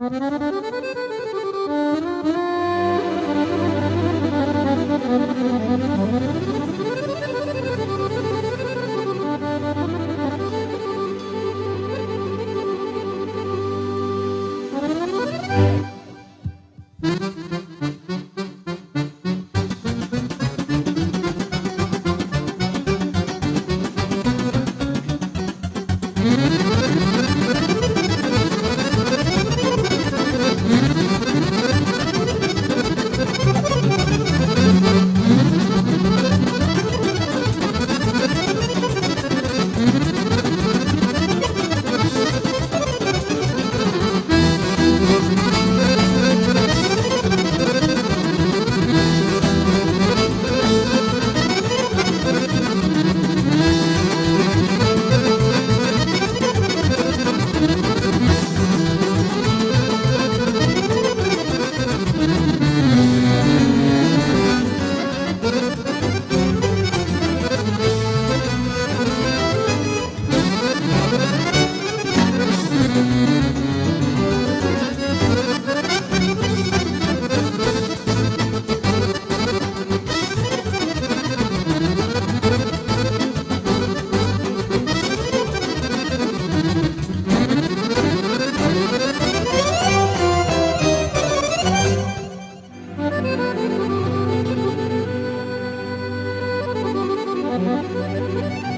Müzik Mm-hmm.